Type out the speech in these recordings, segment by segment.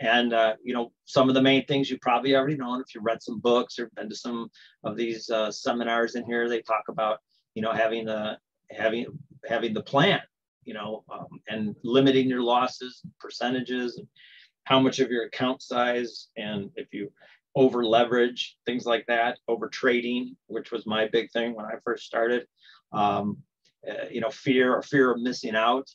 And uh, you know, some of the main things you probably already know. If you read some books or been to some of these uh, seminars in here, they talk about you know having the having having the plan, you know, um, and limiting your losses, percentages, how much of your account size, and if you over leverage, things like that, over trading, which was my big thing when I first started. Um, uh, you know, fear or fear of missing out,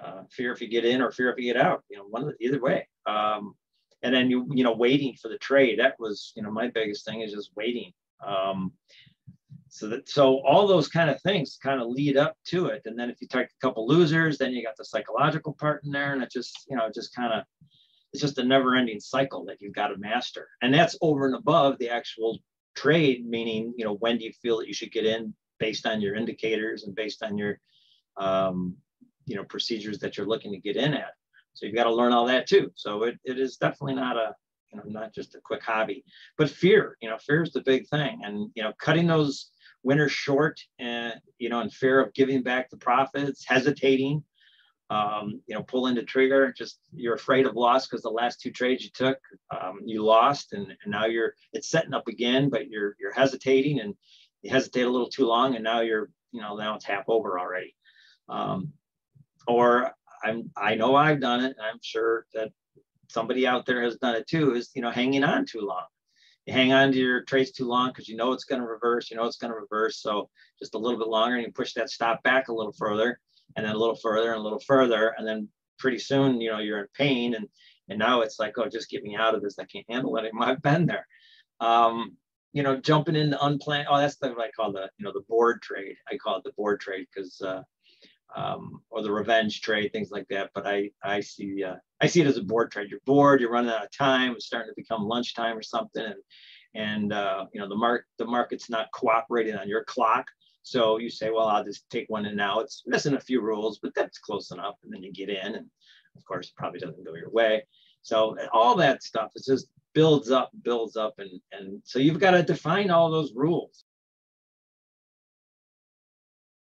uh, fear if you get in or fear if you get out. You know, one the, either way. Um, and then you you know waiting for the trade. That was you know my biggest thing is just waiting. Um, so that so all those kind of things kind of lead up to it. And then if you take a couple losers, then you got the psychological part in there, and it just you know just kind of it's just a never-ending cycle that you've got to master. And that's over and above the actual trade, meaning you know when do you feel that you should get in based on your indicators and based on your um, you know procedures that you're looking to get in at. So you've got to learn all that too. So it, it is definitely not a you know not just a quick hobby, but fear. You know, fear is the big thing, and you know cutting those winners short and you know in fear of giving back the profits, hesitating. Um, you know, pulling the trigger, just you're afraid of loss because the last two trades you took, um, you lost, and, and now you're it's setting up again, but you're you're hesitating and you hesitate a little too long and now you're, you know, now it's half over already. Um, or I'm, I know I've done it. and I'm sure that somebody out there has done it too, is, you know, hanging on too long. You hang on to your trades too long because you know it's going to reverse, you know it's going to reverse. So just a little bit longer and you push that stop back a little further and then a little further and a little further. And then pretty soon, you know, you're in pain and, and now it's like, oh, just get me out of this. I can't handle it. I've been there. Um, you know, jumping into unplanned. Oh, that's the, what I call the, you know, the bored trade. I call it the bored trade because, uh, um, or the revenge trade, things like that. But I, I see, uh, I see it as a bored trade. You're bored, you're running out of time. It's starting to become lunchtime or something, and and uh, you know the mark, the market's not cooperating on your clock. So you say, well, I'll just take one and now it's missing a few rules, but that's close enough. And then you get in, and of course, it probably doesn't go your way. So all that stuff is just builds up, builds up, and and so you've got to define all those rules.